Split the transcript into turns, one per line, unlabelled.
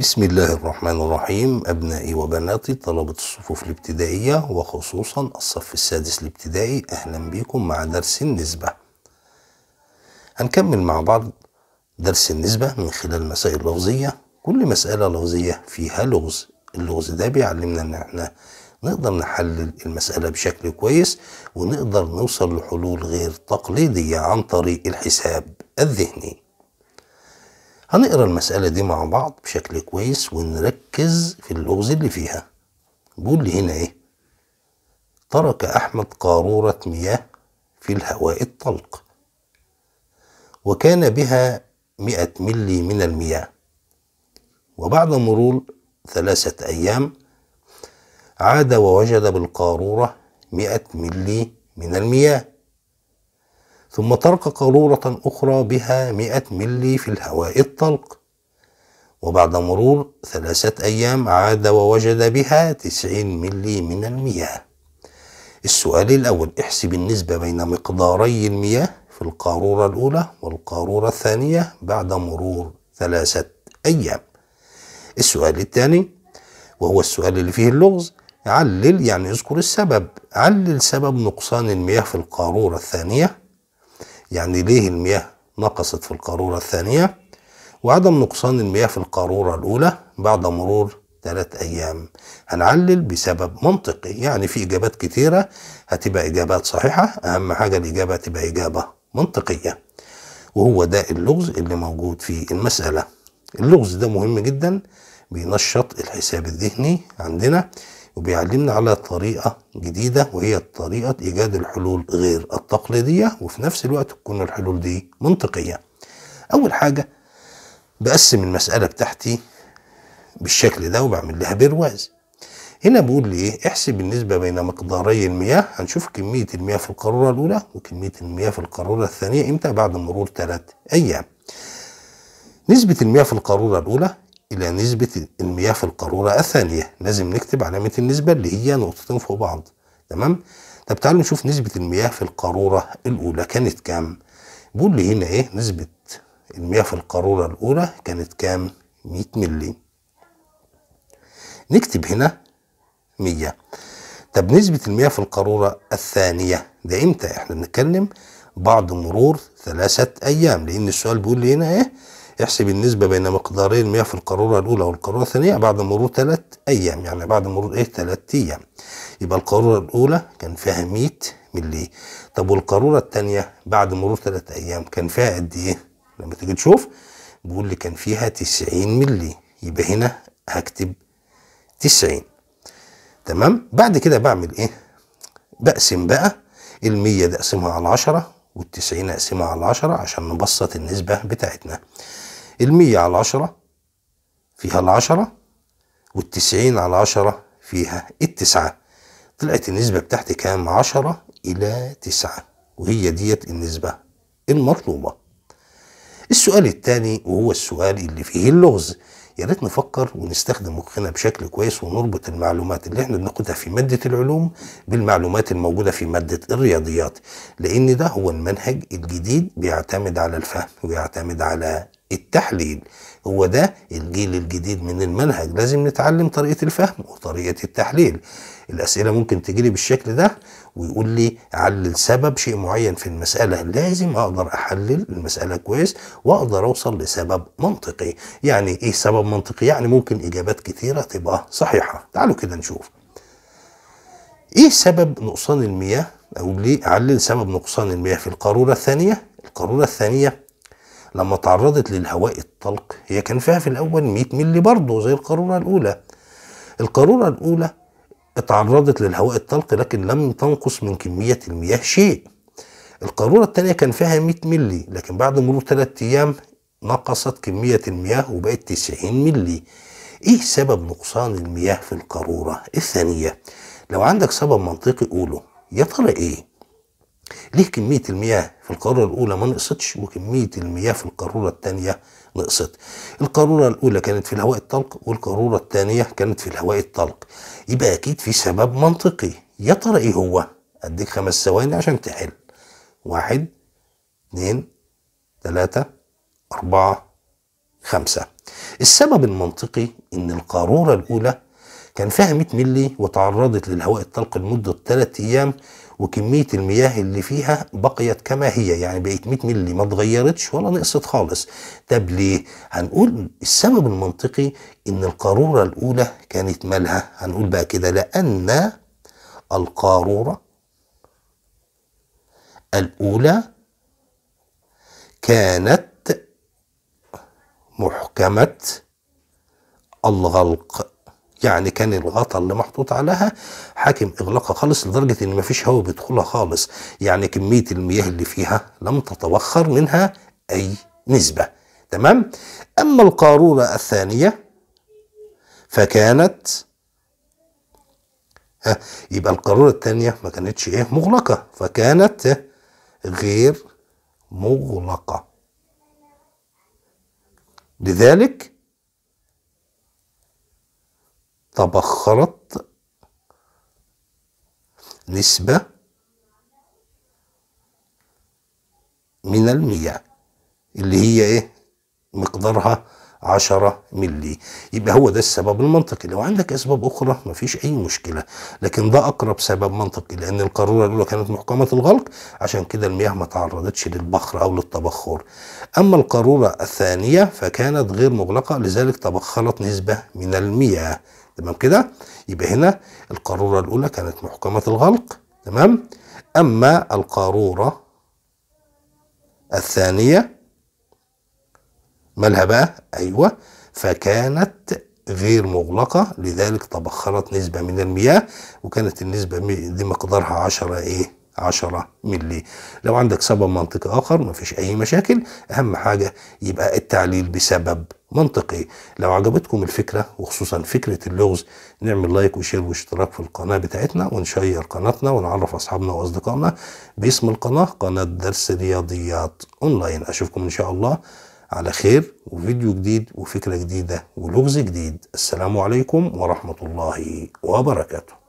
بسم الله الرحمن الرحيم. أبنائي وبناتي طلبة الصفوف الابتدائية وخصوصا الصف السادس الابتدائي أهلا بكم مع درس النسبة. هنكمل مع بعض درس النسبة من خلال مسائل لفظية كل مسألة لفظية فيها لغز. اللغز ده بيعلمنا إن إحنا نقدر نحلل المسألة بشكل كويس ونقدر نوصل لحلول غير تقليدية عن طريق الحساب الذهني. هنقرأ المسألة دي مع بعض بشكل كويس ونركز في اللغز اللي فيها. بيقول لي هنا إيه؟ ترك أحمد قارورة مياه في الهواء الطلق وكان بها مئة ملي من المياه. وبعد مرور ثلاثة أيام عاد ووجد بالقارورة مئة ملي من المياه. ثم ترك قارورة أخرى بها مئة ملي في الهواء الطلق. وبعد مرور ثلاثة أيام عاد ووجد بها تسعين ملي من المياه. السؤال الأول احسب النسبة بين مقداري المياه في القارورة الأولى والقارورة الثانية بعد مرور ثلاثة أيام. السؤال الثاني وهو السؤال اللي فيه اللغز علل يعني اذكر السبب علل سبب نقصان المياه في القارورة الثانية يعني ليه المياه نقصت في القارورة الثانية وعدم نقصان المياه في القارورة الأولى بعد مرور ثلاث أيام. هنعلل بسبب منطقي يعني في إجابات كتيرة هتبقى إجابات صحيحة أهم حاجة الإجابة تبقى إجابة منطقية. وهو ده اللغز اللي موجود في المسألة. اللغز ده مهم جدا بينشط الحساب الذهني عندنا وبيعلمنا على طريقة جديدة وهي طريقة إيجاد الحلول غير التقليدية وفي نفس الوقت تكون الحلول دي منطقية. أول حاجة بقسم المسألة بتاعتي بالشكل ده وبعمل لها برواز هنا بقول لي إيه؟ احسب النسبة بين مقداري المياه. هنشوف كمية المياه في القارورة الأولى وكمية المياه في القارورة الثانية إمتى؟ بعد مرور ثلاث أيام. نسبة المياه في القارورة الأولى إلى نسبة المياه في القارورة الثانية. لازم نكتب علامة النسبة اللي هي نقطتين فوق بعض. تمام؟ طب تعالوا نشوف نسبة المياه في القارورة الأولى كانت كام؟ بيقول لي هنا إيه نسبة المياه في القارورة الأولى كانت كام؟ 100 ملي نكتب هنا 100 طب نسبة المياه في القارورة الثانية ده إمتى؟ إحنا بنتكلم بعد مرور ثلاثة أيام لأن السؤال بيقول لي هنا إيه؟ احسب النسبة بين مقداري المياه في القارورة الأولى والقارورة الثانية بعد مرور ثلاث أيام يعني بعد مرور إيه؟ ثلاث أيام. يبقى القارورة الأولى كان فيها 100 ملي طب والقارورة الثانية بعد مرور ثلاث أيام كان فيها قد إيه؟ لما تيجي تشوف بيقول لي كان فيها 90 ملي يبقى هنا هكتب 90 تمام؟ بعد كده بعمل إيه؟ بقسم بقى. المية ده أقسمها على 10 والتسعين أقسمها على 10 عشان نبسط النسبة بتاعتنا. المية على عشرة فيها العشرة والتسعين على عشرة فيها التسعة. طلعت النسبة بتاعتي كام؟ عشرة إلى تسعة وهي ديت النسبة المطلوبة. السؤال الثاني وهو السؤال اللي فيه اللغز. يا ريت نفكر ونستخدم مخنا بشكل كويس ونربط المعلومات اللي إحنا بناخدها في مادة العلوم بالمعلومات الموجودة في مادة الرياضيات لأن ده هو المنهج الجديد بيعتمد على الفهم ويعتمد على التحليل. هو ده الجيل الجديد من المنهج. لازم نتعلم طريقة الفهم وطريقة التحليل. الأسئلة ممكن تجيلي بالشكل ده ويقول لي علل سبب شيء معين في المسألة. لازم أقدر أحلل المسألة كويس وأقدر أوصل لسبب منطقي. يعني إيه سبب منطقي؟ يعني ممكن إجابات كتيرة تبقى صحيحة. تعالوا كده نشوف. إيه سبب نقصان المياه؟ أو ليه أعلل سبب نقصان المياه في القارورة الثانية. القارورة الثانية لما تعرضت للهواء الطلق هي كان فيها في الأول 100 ملي برضه زي القارورة الأولى. القارورة الأولى اتعرضت للهواء الطلق لكن لم تنقص من كمية المياه شيء. القارورة الثانية كان فيها 100 ملي لكن بعد مرور ثلاثة أيام نقصت كمية المياه وبقت 90 ملي إيه سبب نقصان المياه في القارورة؟ الثانية لو عندك سبب منطقي قوله يا ترى إيه؟ ليه كمية المياه في القارورة الأولى ما نقصتش وكمية المياه في القارورة الثانية نقصت؟ القارورة الأولى كانت في الهواء الطلق والقارورة الثانية كانت في الهواء الطلق. يبقى أكيد في سبب منطقي. يا ترى إيه هو؟ أديك خمس ثواني عشان تحل. واحد اتنين تلاتة أربعة خمسة. السبب المنطقي إن القارورة الأولى كان فيها 100 ملي وتعرضت للهواء الطلق لمدة 3 أيام وكمية المياه اللي فيها بقيت كما هي يعني بقت 100 ملي ما اتغيرتش ولا نقصت خالص. طب ليه؟ هنقول السبب المنطقي إن القارورة الأولى كانت مالها. هنقول بقى كده لأن القارورة الأولى كانت محكمة الغلق. يعني كان الغطا اللي محطوط عليها حاكم اغلاقها خالص لدرجة إن مفيش هواء بيدخلها خالص. يعني كمية المياه اللي فيها لم تتبخر منها أي نسبة. تمام؟ أما القارورة الثانية فكانت ها يبقى القارورة الثانية ما كانتش إيه مغلقة. فكانت غير مغلقة. لذلك تبخرت نسبة من المياه اللي هي إيه؟ مقدارها عشرة ملي يبقى هو ده السبب المنطقي. لو عندك أسباب أخرى مفيش أي مشكلة. لكن ده أقرب سبب منطقي لأن القارورة الأولى كانت محكمة الغلق. عشان كده المياه ما تعرضتش للبخر أو للتبخر أما القارورة الثانية فكانت غير مغلقة لذلك تبخرت نسبة من المياه. تمام كده؟ يبقى هنا القارورة الأولى كانت محكمة الغلق تمام؟ أما القارورة الثانية مالها بقى؟ أيوه فكانت غير مغلقة لذلك تبخرت نسبة من المياه وكانت النسبة دي مقدارها 10 إيه؟ 10 ملي لو عندك سبب منطقي آخر مفيش أي مشاكل. أهم حاجة يبقى التعليل بسبب. منطقي. لو عجبتكم الفكرة وخصوصا فكرة اللغز نعمل like و share واشتراك في القناة بتاعتنا ونشير قناتنا ونعرف أصحابنا وأصدقائنا باسم القناة قناة درس رياضيات أونلاين. أشوفكم إن شاء الله على خير وفيديو جديد وفكرة جديدة ولغز جديد. السلام عليكم ورحمة الله وبركاته.